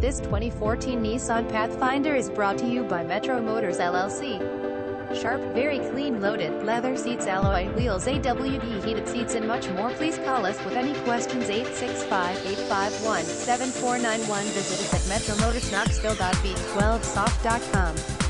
This 2014 Nissan Pathfinder is brought to you by Metro Motors LLC. Sharp, very clean loaded, leather seats, alloy wheels, AWD heated seats and much more. Please call us with any questions 865-851-7491. Visit us at metromotors knoxville.v12soft.com.